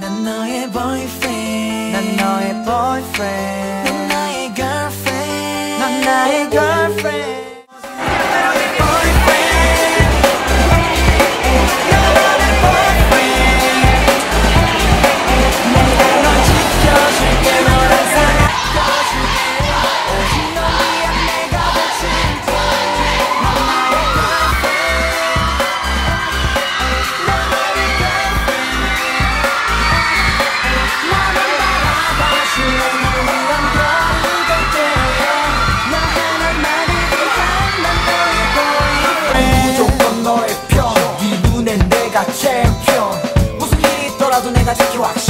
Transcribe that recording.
난 너의 boyfriend 난 너의 boyfriend 넌 나의 girlfriend 넌 나의 girlfriend magic you watch.